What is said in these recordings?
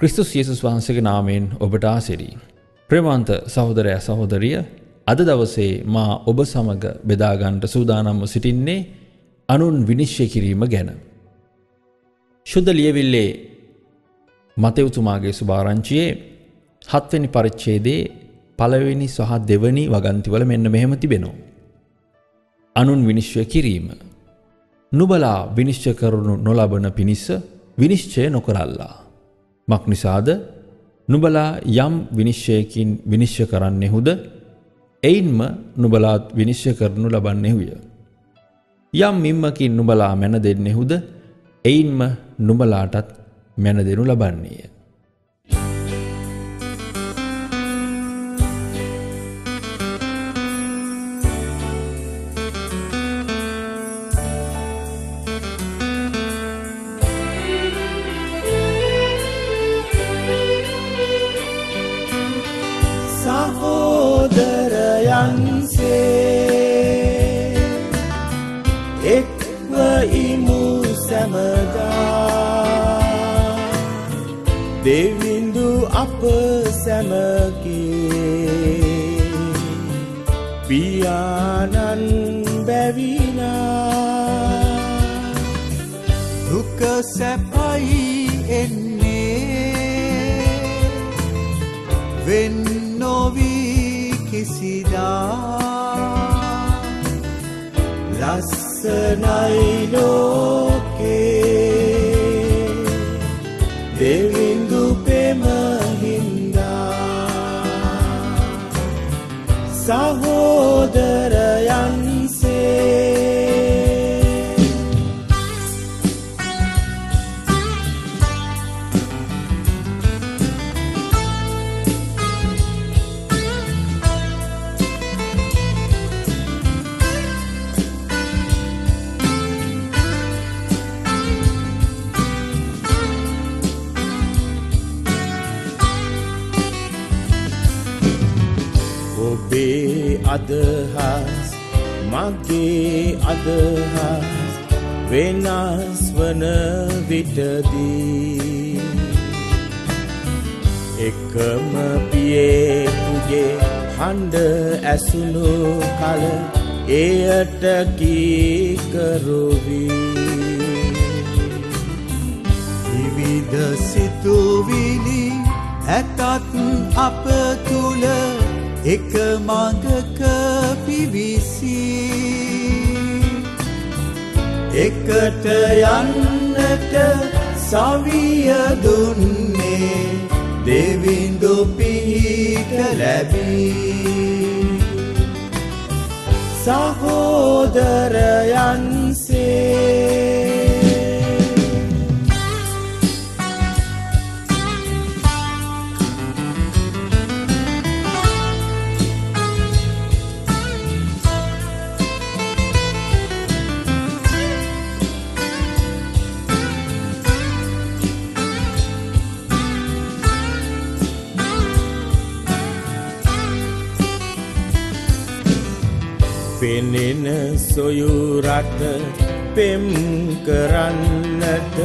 ක්‍රිස්තුස් යේසුස් වහන්සේගේ නාමයෙන් ඔබට ආසිරී. ප්‍රේමාන්ත සහෝදරය සහෝදරිය අද දවසේ මා ඔබ සමග බෙදාගන්ට සූදානම්ව සිටින්නේ අනුන් විනිශ්්‍ය කිරීම ගැන. ශුද්ධ ලියවිල්ලේ මතයුතුමාගේ සුභාරංචියයේ හත්වනි පරිච්චේදේ පළවෙනි සහ දෙවනි වගන්තිවල මෙන්න මෙහෙම තිබෙනවා. අනුන් විනිශ්්‍ය කිරීම. නුබලා විනිශ්ච කරුණු නොලබන පිණිස්ස විනිශ්චය නොකරල්ලා. මක් නිසාද නුබලා යම් විනිශ්චයකින් විනිශ්්‍ය කරන්නෙහුද එයින්ම නුබලාත් විනිශ්්‍ය කරනු ලබන්නෙහුය. යම් මිම්මකින් නුබලා මැන දෙන්නෙහුද එයින්ම නුබලාටත් මැන දෙනු ලබන්නේය. ආනන් බැවිනා. දුක සැපයි එන්නේ. වෙන් නොවී කිසිදා. ලස්සනයි ලෝ අදහස් මගේ අදහස් වෙනස් වන විටදී. එකම පියෙකුගේ හඬ ඇසුණු කල එයට කීකරුවී. විවිධ සිතුවිලි ඇතත් අප තුළ එක මඟක පිවිසී. එකට යන්නට සවිය දුන්නේ දෙවිඳු පිහිට ලැබී. සහෝදරයන්සේ පෙනෙන සොයුරට පෙම් කරන්නට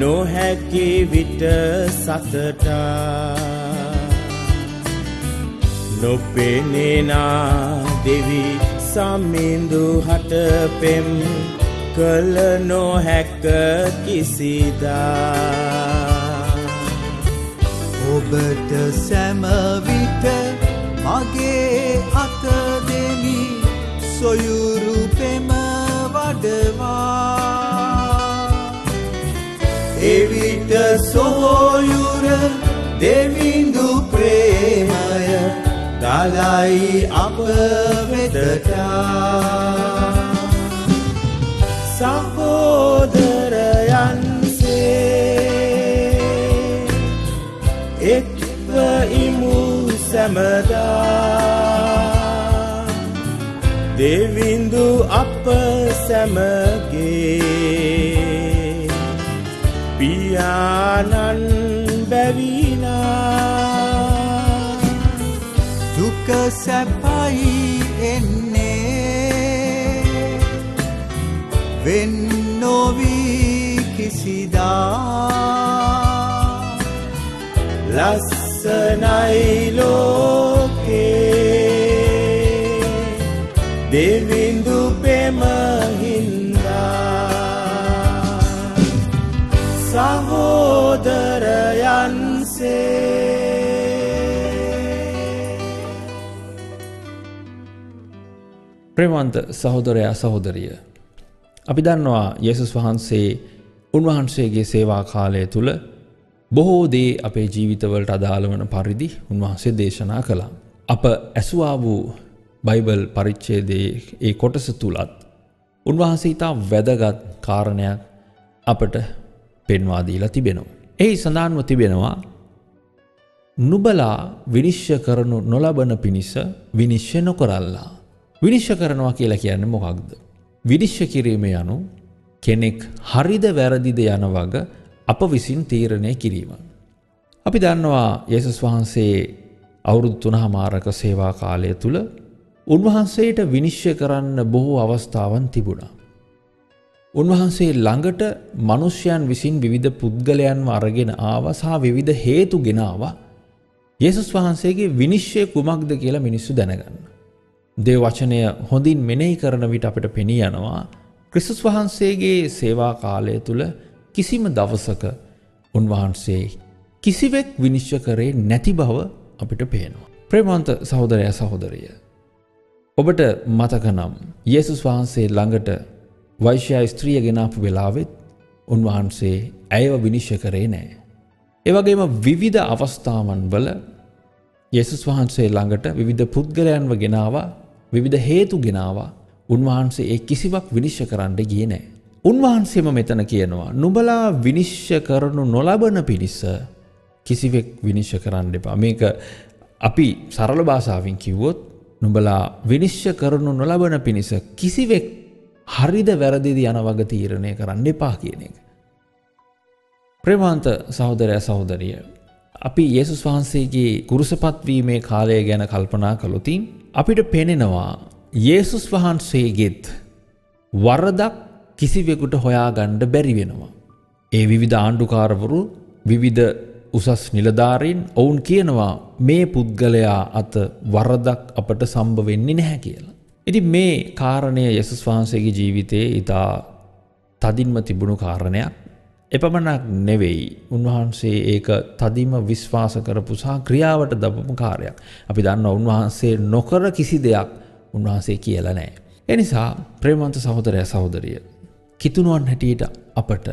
නොහැකි විට සතටා. නොපෙනෙනා දෙවි සමින්දු හට පෙම් කළ නොහැක කිසිදා. ඔබට සැමවිට මගේ අත දෙමි සොයුරු පෙම වඩවා. එවිට සොහොයුර දෙවිඳු ප්‍රේමය ගලයි අප වෙතටා. සහෝදරයන්සේ එක්ව ඉමු සැමදා. දෙවිඳු අප සැමගේ පියාණන් බැවිනා. දුක සැපයි එන්නේ වෙන් නොවී කිසිදා. ලස්සනයි ලෝකේ දෙවිඳු පෙමහින්දා සහෝදරයන්සේ ප්‍රේමන්ත සහෝදරයා සහෝදරිය. අපි දන්නවා යේසුස් වහන්සේ උන්වහන්සේගේ සේවා කාලය තුළ බොහෝ දේ අපේ ජීවිතවලට අදාළ වන පරිදි උන්වහන්සේ දේශනා කළා. අප ඇසුවා වූ බයිබල් පරිච්චේදයේ ඒ කොටස තුළත් උන්වහන්සේ ඉතා වැදගත් කාරණයක් අපට පෙන්වාදීලා තිබෙනවා. එහි සඳහන්ව තිබෙනවා නුබලා විනිශ්්‍ය කරනු නොලබන පිණිස විනිශ්්‍ය නොකරල්ලා. විනිශ්්‍ය කරනවා කියලා කියන්න මොකක්ද. විනිශ්්‍ය කිරීම යනු කෙනෙක් හරිද වැරදිද යන වග අප විසින් තීරණය කිරීම. අපි දන්නවා යේසුස් වහන්සේ අවුරුදු තුනහමාරක සේවා කාලය තුළ උන්වහන්සේට විනිශ්්‍ය කරන්න බොහෝ අවස්ථාවන් තිබුණා. උන්වහන්සේ ළඟට මනුෂ්‍යයන් විසින් විවිධ පුද්ගලයන්ව අරගෙන ආව සහ විවිධ හේතු ගෙනවා යේසුස් වහන්සේගේ විනිශ්්‍යය කුමක්ද කියලා මිනිස්සු දැනගන්න. දේ වචනය හොඳින් මෙනෙහි කරන විට අපට පෙනී යනවා ක්‍රිස්තුස් වහන්සේගේ සේවා කාලය තුළ කිසිම දවසක උන්වහන්සේ කිසිවෙක් විනිශ්්‍ය කරේ නැති බව අපිට පේනවා. ප්‍රේමන්ත සහෝදරය සහෝදරිය. ඔබට මතකනම් යේසුස් වහන්සේ ළඟට වෛශ්‍යය ස්ත්‍රිය ගෙනාපු වෙලාවෙත් උන්වහන්සේ ඇයව විනිශ්්‍ය කරේ නෑ. ඒවගේම විවිධ අවස්ථාවන් වල යේසුස් වහන්සේ ළඟට විවිධ පුද්ගලයන්ව ගෙනවා විවිධ හේතු ගෙනවා උන්වහන්සේ ඒ කිසිවක් විනිශ්්‍ය කරන්න ගිය නෑ. උන්වහන්සේම මෙතන කියනවා නුබලා විනිශ්්‍ය කරනු නොලබන පිණිස්ස කිසිවෙක් විනිශ්්‍ය කරන්න එපා මේක අපි සරල භාෂාවෙන් කිව්වොත් නුබලා විනිශ්්‍ය කරනු නොලබන පිණිස කිසිවෙක් හරිද වැරදිදි යන වග තීරණය කරන්න එපා කියන එක. ප්‍රමාන්ත සහෝදරය සහෝදරිය. අපි යේසුස් වහන්සේගේ කුරුසපත්වීමේ කාලය ගැන කල්පනා කළොතින් අපිට පෙනෙනවා යේසුස් වහන්සේගෙත් වරදක් කිසිවෙකුට හොයා ගණ්ඩ බැරි වෙනවා. ඒ විවිධ ආණ්ඩුකාරවරු විවිධ උසස් නිලධාරීන් ඔවුන් කියනවා මේ පුද්ගලයා අත වරදක් අපට සම්භ වෙන්නේ නැහැ කියලා. ඉති මේ කාරණය යසුස් වහන්සේගේ ජීවිතයේ ඉතා තදින්ම තිබුණු කාරණයක් එපමණක් නෙවෙයි උන්වහන්සේ ඒක තදිම විශ්වාස කරපු සහ ක්‍රියාවට දපපු කාරයක්. අපි දන්න උන්වහන්සේ නොකර කිසි දෙයක් උන්වහන්සේ කියල නෑ. එනිසා ප්‍රේමන්ත සහෝදරය සහෝදරිය. කිතුනුවන් හැටියට අපට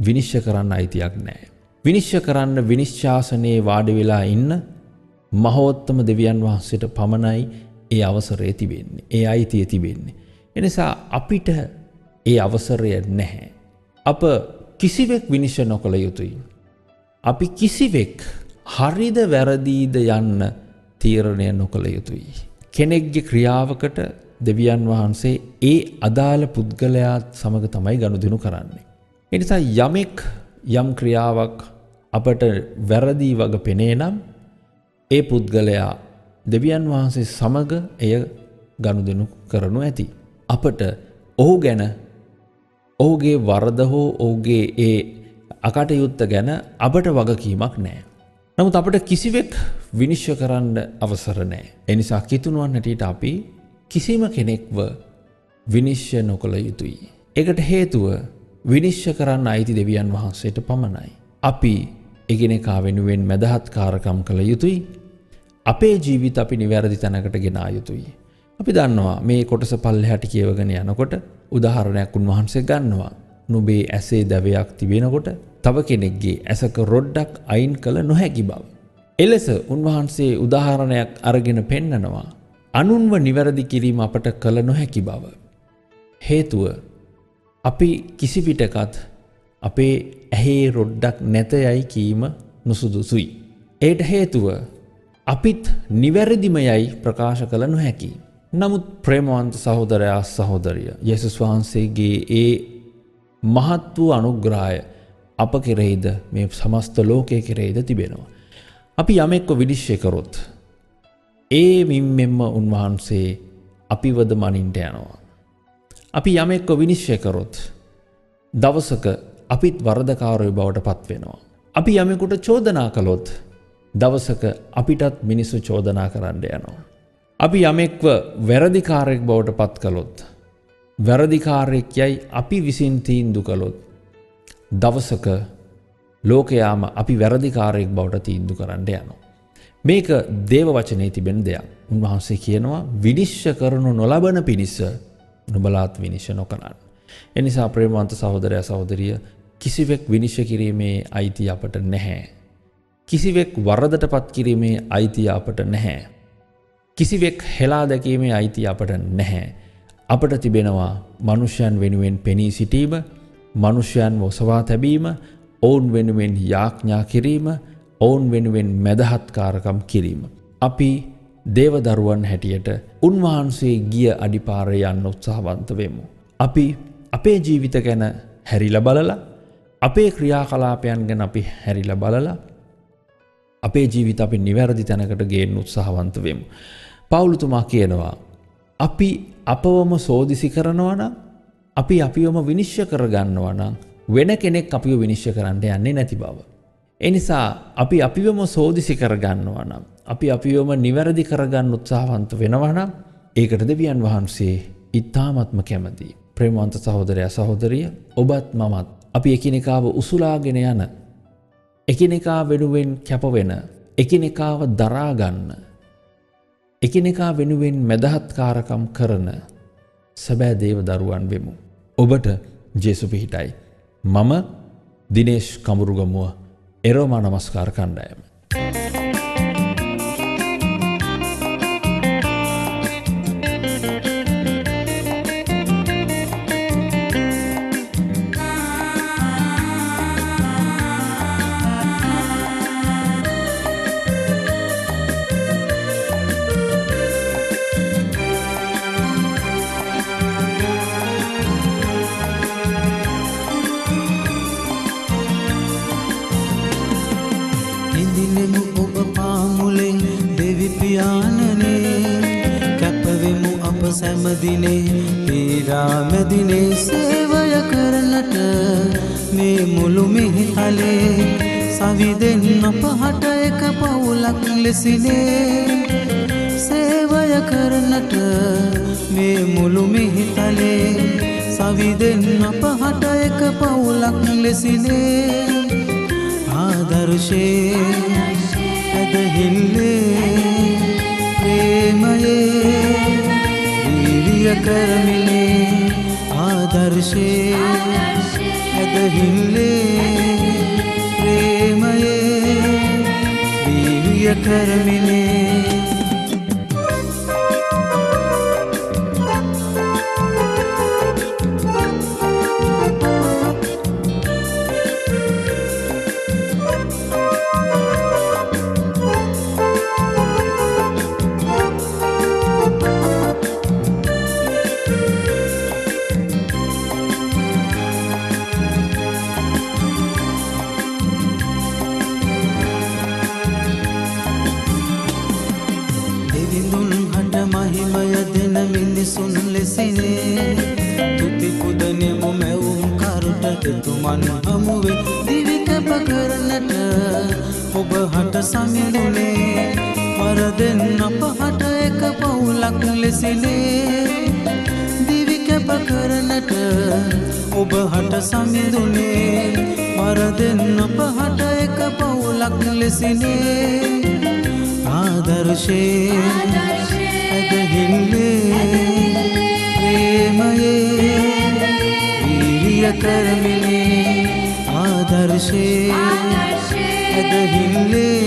විනිශ්්‍ය කරන්න අයිතියක් නෑ. විනිශ්්‍ය කරන්න විනිශ්ශාසනයේ වාඩි වෙලා ඉන්න මහෝත්තම දෙවියන් වහන්සේට පමණයි ඒ අවසරය තිබෙන්නේ. ඒ අයිතිය තිබෙන්නේ. එනිසා අපිට ඒ අවසරය නැහැ. අප කිසිවෙක් විනිශ්්‍ය නොකළ යුතුයි. අපි කිසිවෙක් හරිද වැරදීද යන්න තීරණය නොකළ යුතුයි. කෙනෙක්ගේ ක්‍රියාවකට දෙවියන් වහන්සේ ඒ අදාළ පුද්ගලයාත් සමඟ තමයි ගණුදිනු කරන්නේ. එනිසා යමෙක් යම් ක්‍රියාවක් අපට වැරදිී වග පෙනේ නම් ඒ පුද්ගලයා දෙවියන් වහන්සේ සමග එය ගණුදෙනු කරනු ඇති. අපට ඔහු ගැන ඔහුගේ වරද හෝ ඔහුගේ ඒ අකටයුත්ත ගැන අපට වගකීමක් නෑ. නමුත් අපට කිසිවෙක් විනිශ්්‍ය කරන්න අවසර නෑ. එනිසා කිතුනුවන් හැටියට අපි කිසිම කෙනෙක්ව විනිශ්්‍ය නොකළ යුතුයි. එකට හේතුව විනිශ්්‍ය කරන්න අයිති දෙවියන් වහන්සේට පමණයි. අපි එගෙනෙකා වෙනුවෙන් මැදහත් කාරකම් කළ යුතුයි අපේ ජීවිත අපි නිවැරදි තැනකට ගෙනා යුතුයි. අපි දන්නවා මේ කොටස පල්ල හැටි කියවගෙන යනකොට උදාහරණයක් උන්වහන්සේ ගන්නවා. නුබේ ඇසේ දැවයක් තිබෙනකොට තව කෙනෙක්ගේ ඇසක රොඩ්ඩක් අයින් කළ නොහැකි බව. එලෙස උන්වහන්සේ උදාහරණයක් අරගෙන පෙන්නනවා. අනුන්ව නිවැරදි කිරීම අපට කළ නොහැකි බව. හේතුව අපි කිසිපිටකත් අපේ ඇහේ රොඩ්ඩක් නැතයයි කීම නුසුදුසුයි. ඒට හේතුව අපිත් නිවැරදිමයයි ප්‍රකාශ කළ නොහැකි. නමුත් ප්‍රේමවන්ත සහෝදරයා සහෝදරිය යෙසුස් වහන්සේගේ ඒ මහත් වූ අනුග්‍රාය අප කෙරෙහිද මේ සමස්ත ලෝකය කෙරෙහිද තිබෙනවා. අපි යමෙක්ව විනිශ්්‍යකරොත්. ඒ මින්මෙන්ම උන්වහන්සේ අපිවද මනින්ට යනවා. අපි යමෙක්ව විනිශ්්‍යකරොත් දවසක අපිත් වරදකාරය බවට පත්වෙනවා. අපි යමෙකුට චෝදනා කළොත් දවසක අපිටත් මිනිස්සු චෝදනා කරන්න යනවා. අපි යමෙක්ව වැරදිකාරයෙක් බවට පත් කළොත්. වැරදිකාරයෙක් යැයි අපි විසින් තීන්දු කළොත්. දවසක ලෝකයාම අපි වැරදිකාරයෙක් බවට තීන්දු කරන්න යනවා. මේක දේව වචනය තිබෙන දෙයක්. උන්වහන්සේ කියනවා විනිශ්්‍ය කරනු නොලබන පිණිස්ස නොබලාත් විනිශ්‍ය නොකරන්න. එනිසා ප්‍රේමවන්ත සහෝදරය සහෝදරිය කිසිවෙක් විනිශ්්‍ය කිරීමේ අයිති අපට නැහැ. කිසිවෙක් වරදට පත් කිරීමේ අයිතිය අපට නැහැ. කිසිවෙක් හෙලා දැකීමේ අයිති අපට නැහැ. අපට තිබෙනවා මනුෂ්‍යයන් වෙනුවෙන් පෙනී සිටීම මනුෂ්‍යයන් ඔසවා තැබීම ඔවුන් වෙනුවෙන් යාඥා කිරීම ඔවුන් වෙනුවෙන් මැදහත්කාරකම් කිරීම. අපි දේවදරුවන් හැටියට උන්වහන්සේ ගිය අඩිපාරය යන්න උත්සාහවන්ත වෙමු. අපි අපේ ජීවිත ගැන හැරිල බලලා අපේ ක්‍රියාකලාපයන් ගැන අපි හැරිල බලලා අපේ ජීවිත අපි නිවැරදි තැනකට ගේෙන් උත්සාහවන්ත වෙමු. පවුලුතුමා කියනවා. අපි අපවම සෝදිසි කරනවන අපි අපිවම විනිශ්්‍ය කරගන්නවන වෙන කෙනෙක් අපිව විනිශ්්‍ය කරන්න යන්නේ නැති බව. එනිසා අපි අපිවම සෝදිසි කරගන්නවනම්. අපි අපිවම නිවැරදි කරගන්න උත්සාහවන්ත වෙනවනම් ඒකට දෙවියන් වහන්සේ ඉත්තාමත්ම කැමති. ප්‍රේමවන්ත සහෝදරය සහෝදරිය ඔබත් මමත් අපි එකිනෙකාව උසුලාගෙන යන එකිනෙකා වෙනුවෙන් කැපවෙන එකිනෙකාව දරාගන්න එකිනෙකා වෙනුවෙන් මැදහත්කාරකම් කරන සැබෑ දේව දරුවන් වෙමු. ඔබට ජේසු පිහිටයි. මම දිනේශ් කමුරුගමුව එරෝමා නමස්කාර කණ්ඩායම. සැමදිනේ පීරාමැදිනේ සේවය කරනට මේ මුළු මෙහිතලේ සවිදෙන් අපහට එක පවුලක් ලෙසිනේ. සේවය කරනට මේ මුළු මෙහිතලේ සවිදෙන් අපහට එක පවුලක් ලෙසිනේ. ආදර්ශේ ඇදහිල්ලේ ප්‍රේමයේ කරමිනේ. ආදර්ශේ ඇදහිල්ලේ ප්‍රේමයේ වීවිය කරමිනේ. පවුලක් ලෙසිනේ දිවිකැප කරනට ඔබ හට සමිඳුනේ. වරදෙන් අප හට එක පවුලක් ලෙසිනේ. ආදර්ශේ ඇදහිල්ලේ ප්‍රේමයේ වීරිය කරමිනේ. ආදර්ශේ ඇදහිල්ලේ.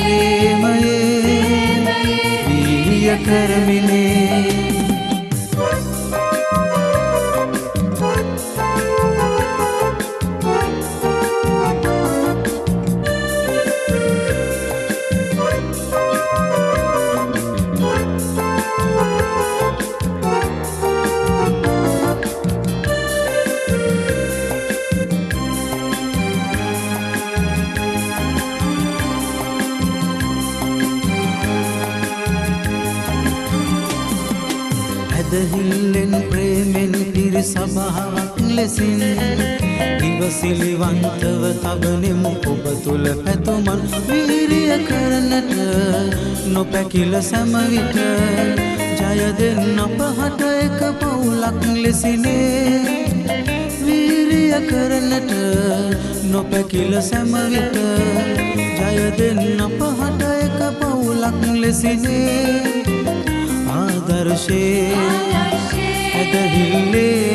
ප්‍රේමයේ වීරිය කරමිනේ. ඇදහිල්ලෙන් ප්‍රේමෙන් පිරි සභාවක් ලෙසින් ඉවසිලිවන්තව තබනෙමු ඔබ තුළ පැතුමන් වීරිය කරනට නොපැකිල සැමවිට ජය දෙන්න අපහට එක පවුලක් ලෙසිනේ වීරිය කරනට නොපැකිල සැමවිට ජය දෙන්න පහට එක පවුලක් ලෙසිනේ ආදර්ශේ. ඇදහිල්ලේ ප්‍රේමයේ